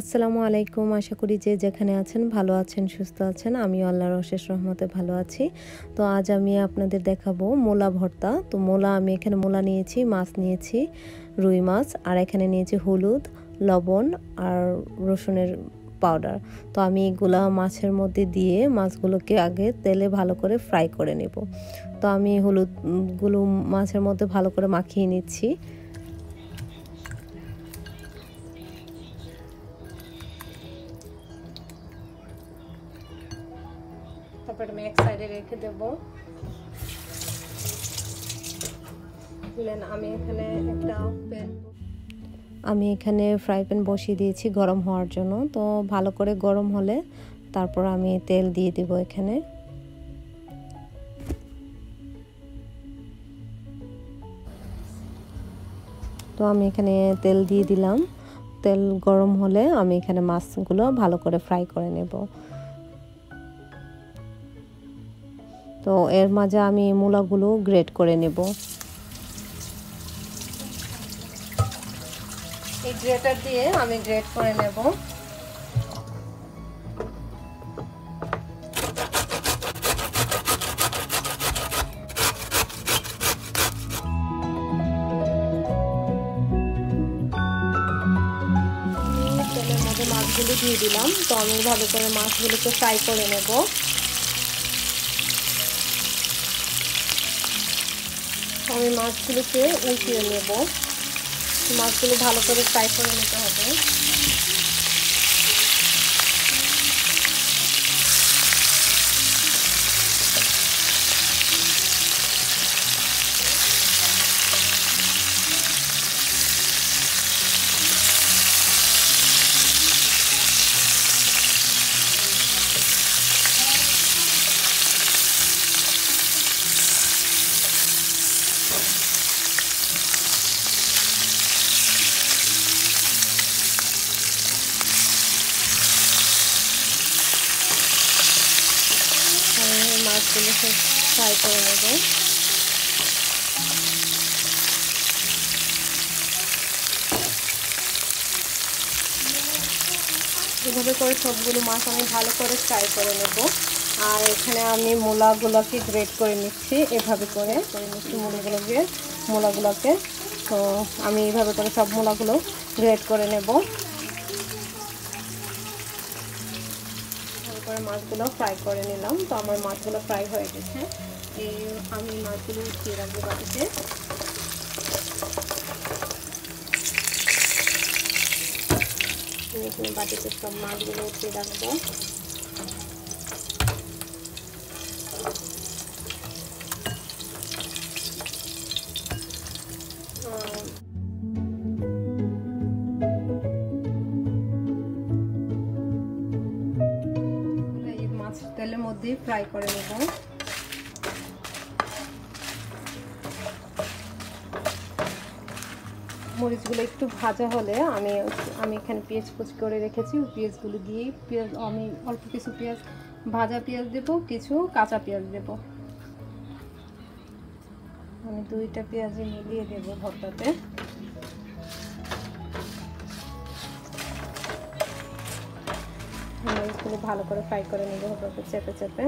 আসসালামু আলাইকুম। আশা করি যে যেখানে আছেন ভালো আছেন, সুস্থ আছেন। আমি আল্লাহর অশেষ রহমতে ভালো আছি। তো আজ আমি আপনাদের দেখাবো মোলা ভর্তা। তো মোলা, আমি এখানে মোলা নিয়েছি, মাছ নিয়েছি, রুই মাছ, আর এখানে নিয়েছি হলুদ, লবণ আর রসুনের পাউডার। তো আমি এগুলা মাছের মধ্যে দিয়ে মাছগুলোকে আগে তেলে ভালো করে ফ্রাই করে নেব। তো আমি হলুদগুলো মাছের মধ্যে ভালো করে মাখিয়ে নিচ্ছি। রেখে দেব। আমি এখানে একটা প্যান আমি এখানে ফ্রাই প্যান বসিয়ে দিয়েছি গরম হওয়ার জন্য। তো ভালো করে গরম হলে তারপর আমি তেল দিয়ে দিব এখানে। তো আমি এখানে তেল দিয়ে দিলাম। তেল গরম হলে আমি এখানে মাছগুলো ভালো করে ফ্রাই করে নেব। তো এর মাঝে আমি মূলাগুলো গ্রেট করে নেব। এই গ্রেটার দিয়ে আমি গ্রেট করে নেব। তেলের মাছগুলো দিয়ে দিলাম। তো আমি ভালো করে মাছগুলোকে ফ্রাই করে নেব। আমি মাছগুলোকে উল্টিয়ে নেব। মাছগুলো ভালো করে ফ্রাই করে নিতে হবে। সব ফ্রাই করে নেব। এভাবে করে সবগুলো মাছ আমি ভালো করে ফ্রাই করে নেব। আর এখানে আমি মূলাগুলোকে গ্রেট করে নিচ্ছি, এভাবে করে। করে নিচ্ছি মূলাগুলোকে মূলাগুলোকে। তো আমি এইভাবে করে সব মূলাগুলো গ্রেট করে নেব। করে মাছগুলো ফ্রাই করে নিলাম। তো আমার মাছগুলো ফ্রাই হয়ে গেছে। এই আমি মাছগুলো উঠিয়ে রাখব বাড়িতে বাটিতে সব মাছগুলো উঠিয়ে রাখব। মধ্যে ফ্রাই করে নেব। মরিচগুলো একটু ভাজা হলে আমি আমি এখানে পেঁয়াজ কুচি করে রেখেছি পেঁয়াজগুলো দিয়ে পেঁয়াজ, আমি অল্প কিছু পেঁয়াজ, ভাজা পেঁয়াজ দেব, কিছু কাঁচা পেঁয়াজ দেব। আমি দুইটা পেঁয়াজে মিলিয়ে দেব ভর্তাতে। মরিচগুলো ভালো করে ফ্রাই করে নেব হবে চেপে চেপে।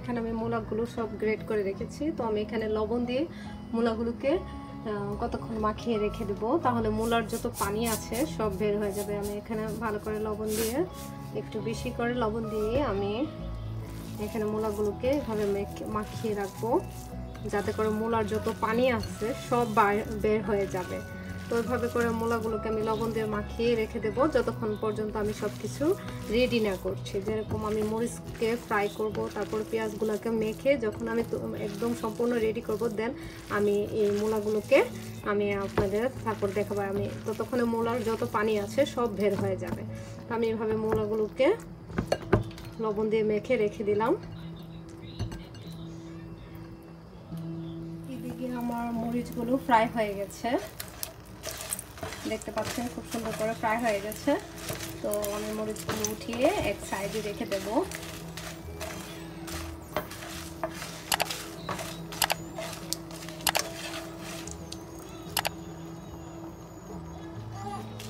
এখানে আমি মূলাগুলো সব গ্রেড করে রেখেছি। তো আমি এখানে লবণ দিয়ে মূলাগুলোকে কতক্ষণ মাখিয়ে রেখে দেবো? তাহলে মূলার যত পানি আছে, সব বের হয়ে যাবে। আমি এখানে ভালো করে লবণ দিয়ে, একটু বেশি করে লবণ দিয়ে আমি এখানে মূলাগুলোকে এভাবে মাখিয়ে রাখব। যাতে করে মূলার যত পানি আছে, সব বের হয়ে যাবে। তো ওইভাবে করে মূলাগুলোকে আমি লবণ দিয়ে মাখিয়ে রেখে দেবো। যতক্ষণ পর্যন্ত আমি সব কিছু রেডি না করছি। যেরকম আমি মরিচকে ফ্রাই করব, তারপর পেঁয়াজগুলোকে মেখে যখন আমি একদম সম্পূর্ণ রেডি করব দেন আমি এই মূলাগুলোকে আমি আপনাদের তারপর দেখাবো। আমি ততক্ষণে মূলার যত পানি আছে সব বের হয়ে যাবে। তো আমি এভাবে মূলাগুলোকে লবণ দিয়ে মেখে রেখে দিলাম। এদিকে আমার মরিচগুলো ফ্রাই হয়ে গেছে। দেখতে পাচ্ছেন, খুব সুন্দর করে ফ্রাই হয়ে গেছে। তো আমি মরিচগুলো উঠিয়ে এক সাইডে রেখে দেব।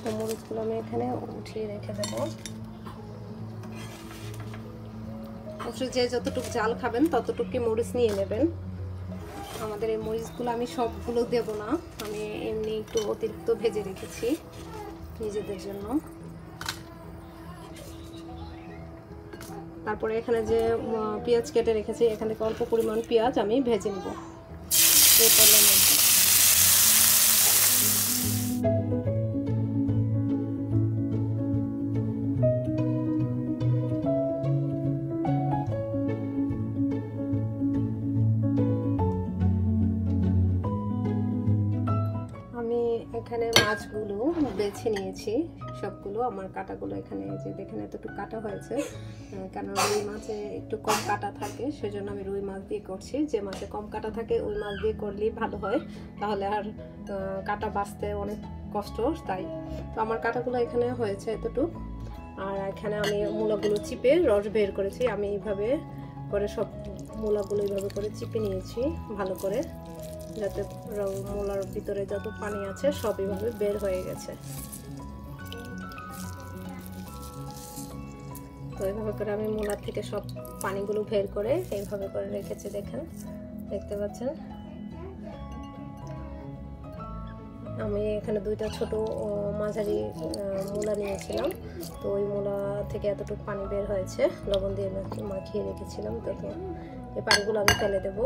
তো মরিচগুলো আমি এখানে উঠিয়ে রেখে দেব। যে যতটুকু জাল খাবেন, ততটুকু মরিচ নিয়ে নেবেন। আমাদের এই মরিচগুলো আমি সবগুলো দেব না। আমি এমনি একটু অতিরিক্ত ভেজে রেখেছি নিজেদের জন্য। তারপরে এখানে যে পেঁয়াজ কেটে রেখেছি, এখানে থেকে অল্প পরিমাণ পেঁয়াজ আমি ভেজে নেব। এই বেছে নিয়েছি সবগুলো, আমার কাটাগুলো এখানে যে দেখেন এতটুকু কাটা হয়েছে। কারণ রুই মাছে একটু কম কাটা থাকে, সেজন্য আমি রুই মাছ দিয়ে করছি। যে মাছে কম কাটা থাকে, ওই মাছ দিয়ে করলেই ভালো হয়। তাহলে আর কাটা বাঁচতে অনেক কষ্ট, তাই। তো আমার কাটাগুলো এখানে হয়েছে এতটুকু। আর এখানে আমি মূলাগুলো চিপে রস বের করেছি। আমি এইভাবে করে সব মূলাগুলো এইভাবে করে চিপে নিয়েছি, ভালো করে, যাতে মূলার ভিতরে যত পানি আছে সব এইভাবে বের হয়ে গেছে। তো এইভাবে করে আমি মূলার থেকে সব পানিগুলো বের করে এইভাবে করে রেখেছি, দেখেন, দেখতে পাচ্ছেন? আমি এখানে দুইটা ছোট মাঝারি মূলা নিয়েছিলাম। তো ওই মূলা থেকে এতটুকু পানি বের হয়েছে, লবণ দিয়ে মাখিয়ে রেখেছিলাম তো এই পানিগুলো আমি ফেলে দেবো।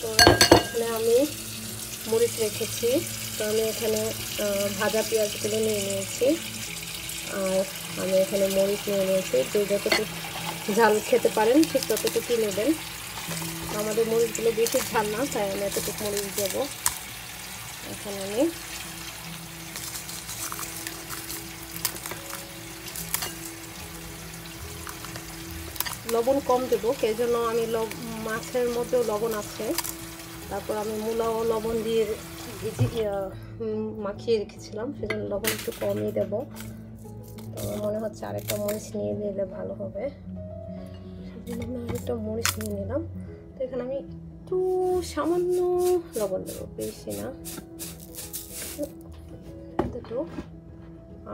তো এখানে আমি মরিচ রেখেছি। তো আমি এখানে ভাজা পেঁয়াজগুলো নিয়ে নিয়েছি। আর আমি এখানে মরিচ নিয়ে নিয়েছি। যে যতটুকু ঝাল খেতে পারেন, ঠিক ততটুকুই নেবেন। আমাদের মরিচগুলো বেশি ঝাল না, তাই আমি এতটুকু মরিচ দেবো। এখানে আমি লবণ কম দেবো সেই জন্য আমি মাছের মধ্যেও লবণ আছে। তারপর আমি মূলাও লবণ দিয়ে ভিজি মাখিয়ে রেখেছিলাম, সেজন্য লবণ একটু কমই দেবো। তো মনে হচ্ছে আরেকটা মরিচ নিয়ে নিলে ভালো হবে। সেজন্য আমি আরেকটা মরিচ নিয়ে নিলাম। তো এখানে আমি একটু সামান্য লবণ দেবো, বেশি না। দুটো।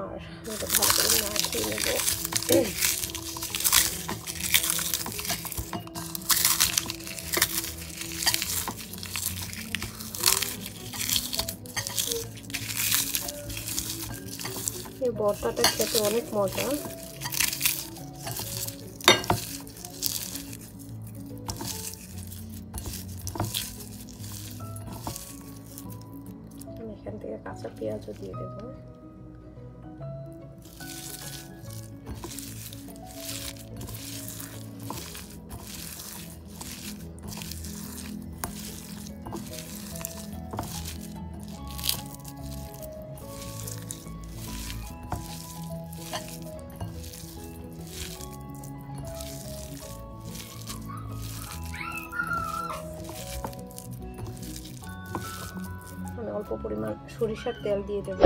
আর এটা ভালো করে মাখিয়ে নেব। এই ভর্তাটা খেতে অনেক মজা। কাঁচা পেঁয়াজও দিয়ে দেবো অল্প পরিমাণ সরিষার তেল দিয়ে দেব।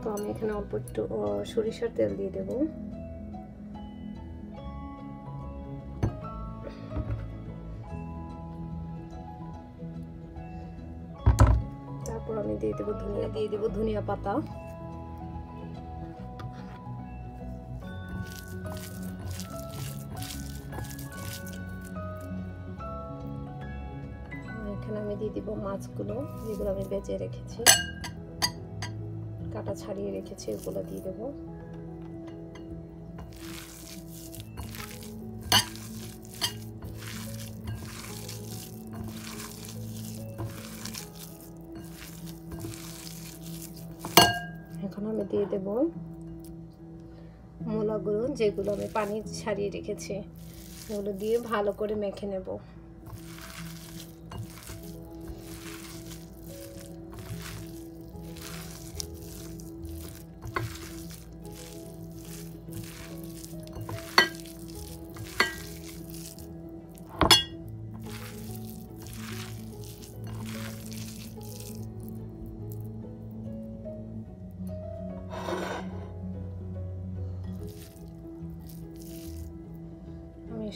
তো আমি এখানে অল্প একটু সরিষার তেল দিয়ে দেব। তারপর আমি দিয়ে দেবো ধনিয়া, দিয়ে দেবো ধনিয়া পাতা। মাছগুলো যেগুলো আমি বেঁচে রেখেছি, কাটা ছাড়িয়ে রেখেছি, ওগুলো দিয়ে দেবো। এখন আমি দিয়ে দেব মূলাগুলো যেগুলো আমি পানি ছাড়িয়ে রেখেছি, ওগুলো দিয়ে ভালো করে মেখে নেব।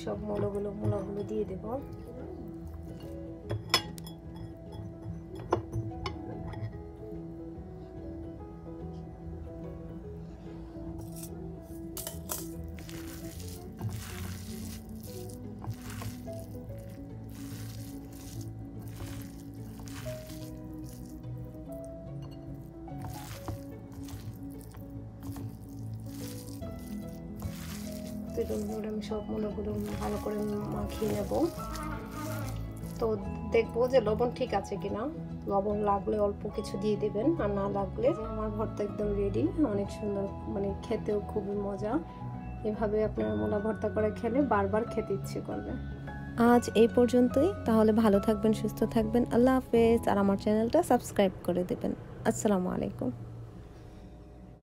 সব মূলগুলো মূলাগুলো দিয়ে দেব। এগুলো আমি সব মূলগুলো ভালো করে মাখিয়ে নেব। তো দেখব যে লবণ ঠিক আছে কিনা। লবণ লাগলে অল্প কিছু দিয়ে দেবেন, আর না লাগলে আমার ভর্তা একদম রেডি অনেক সুন্দর মানে খেতেও খুবই মজা। এভাবে আপনারা মূলা ভর্তা করে খেলে বারবার খেতে ইচ্ছে করবে। আজ এই পর্যন্তই, তাহলে ভালো থাকবেন, সুস্থ থাকবেন, আল্লাহ হাফেজ। আর আমার চ্যানেলটা সাবস্ক্রাইব করে দেবেন। আসসালামু আলাইকুম।